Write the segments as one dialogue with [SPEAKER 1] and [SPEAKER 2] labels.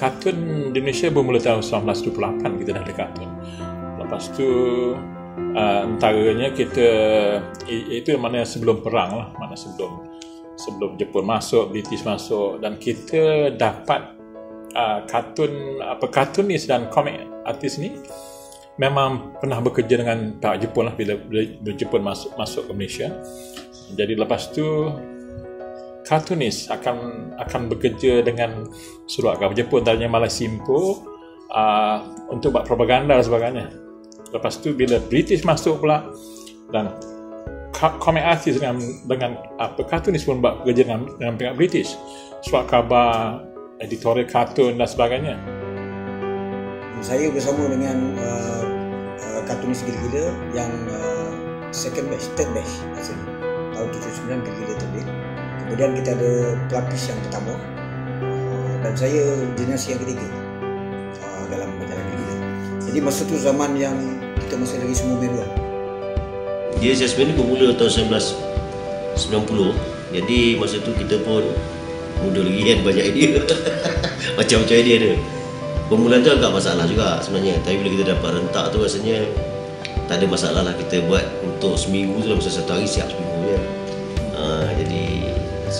[SPEAKER 1] kartun di Malaysia bermula tahun 1928 kita dah ada kartun. Lepas tu uh, antaranya kita itu mana sebelum perang lah, mana sebelum sebelum Jepun masuk, British masuk dan kita dapat uh, kartun apa kartunis dan komik artis ni memang pernah bekerja dengan pihak Jepun lah bila, bila Jepun masuk masuk ke Malaysia. Jadi lepas tu kartunis akan akan bekerja dengan surat agama Jepun tanya malah simpo uh, untuk buat propaganda dan sebagainya. Lepas tu bila British masuk pula dan comic artist dengan dengan apa kartunis pun buat kerja dengan dengan pihak British. Surat khabar, editorial kartun dan sebagainya.
[SPEAKER 2] Saya bersama dengan uh, uh, kartunis gila-gila yang uh, second batch, third batch. Tahun 79 gila-gila terbit. Kemudian kita ada pelapis yang pertama uh, dan saya generasi yang ketiga uh, dalam majalah gila-gila. Jadi masa tu zaman yang kita masih lagi semua manual.
[SPEAKER 3] Dia sebenarnya bermula tahun 1990. Jadi masa tu kita pun muda lagi kan banyak idea. Macam-macam idea dia. Permulaan tu agak masalah juga sebenarnya. Tapi bila kita dapat rentak tu rasanya tak ada masalah lah kita buat untuk seminggu tu dalam satu hari siap seminggu jadi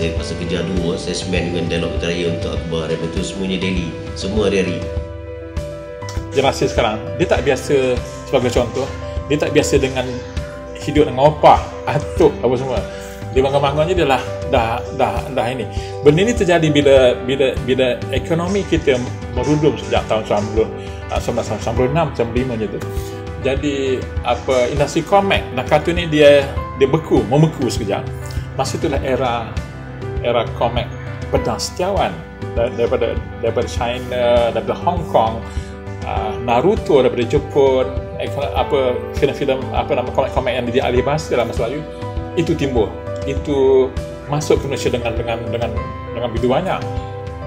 [SPEAKER 3] saya pasal kerja saya spend dengan dialog kita raya untuk akhbar dan itu semuanya daily. Semua hari-hari.
[SPEAKER 1] Generasi sekarang dia tak biasa sebagai contoh dia tak biasa dengan hidup dengan opah atuk apa semua. Dia bangun-bangunnya dia lah dah dah dah ini. Benda ini terjadi bila bila bila ekonomi kita merudum sejak tahun 90 1996 95 je tu. Jadi apa industri komik dan kartun ni dia dia beku memeku sekejap. Masa itulah era era komik pedang setiawan daripada daripada China daripada Hong Kong uh, Naruto daripada Jepun apa filem-filem apa nama komik-komik yang dia alih bahasa dalam masa lalu itu timbul. Itu masuk ke Malaysia dengan dengan dengan dengan begitu banyak.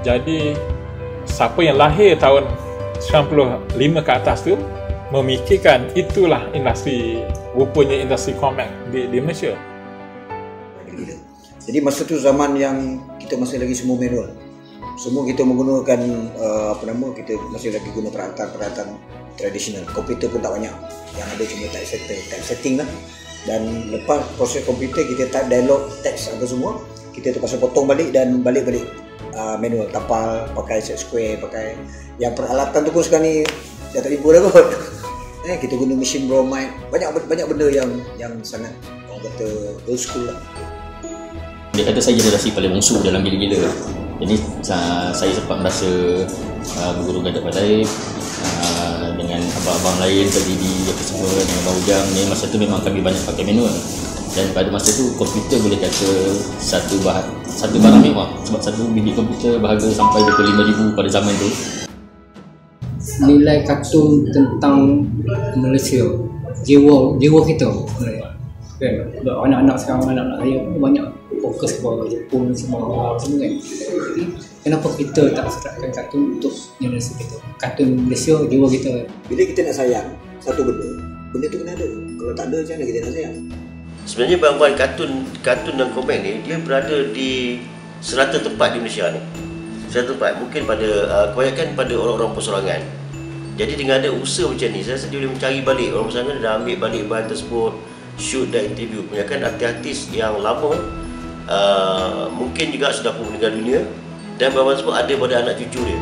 [SPEAKER 1] Jadi siapa yang lahir tahun 95 ke atas tu memikirkan itulah industri rupanya industri komik di, di Malaysia
[SPEAKER 2] jadi masa tu zaman yang kita masih lagi semua manual. Semua kita menggunakan uh, apa nama kita masih lagi guna peralatan-peralatan tradisional. Komputer pun tak banyak. Yang ada cuma type setting, type setting lah. Dan lepas proses komputer kita type dialog, teks apa semua, kita terpaksa potong balik dan balik-balik uh, manual tapal, pakai set square, pakai yang peralatan tu pun sekarang ni dah tak tiba dah kot. eh kita guna mesin bromide. Banyak banyak benda yang yang sangat orang kata old school lah
[SPEAKER 4] dia kata saya generasi paling bongsu dalam gila-gila. Jadi saya sempat merasa uh, berguru gadat badai uh, dengan abang-abang lain terdiri apa semua dengan abang ujang ni masa tu memang kami banyak pakai manual. Dan pada masa tu komputer boleh kata satu bahan satu barang mewah. Sebab satu biji komputer berharga sampai RM25,000 pada zaman tu.
[SPEAKER 5] Nilai kartun tentang Malaysia. Jiwa jiwa kita kan? Anak-anak sekarang anak-anak saya banyak fokus kepada Jepun semua semua kan? Jadi kenapa kita tak serahkan kartun untuk generasi kita? Kartun Malaysia jiwa kita.
[SPEAKER 2] Bila kita nak sayang satu benda benda tu kena ada. Kalau tak ada macam mana kita nak sayang?
[SPEAKER 3] Sebenarnya bang kartun kartun dan komik ni dia berada di serata tempat di Malaysia ni. Serata tempat mungkin pada uh, kebanyakan pada orang-orang persorangan jadi dengan ada usaha macam ni saya rasa dia boleh mencari balik. Orang persorangan dah ambil balik bahan tersebut shoot dan interview kebanyakan artis-artis yang lama uh, mungkin juga sudah pun meninggal dunia dan bahawa sebab ada pada anak cucu dia.